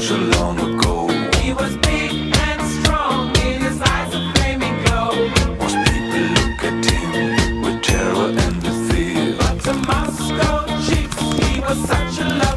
such long ago. He was big and strong in his eyes of flaming glow. Most people look at him with terror and fear. But to Moscow chicks, he was such a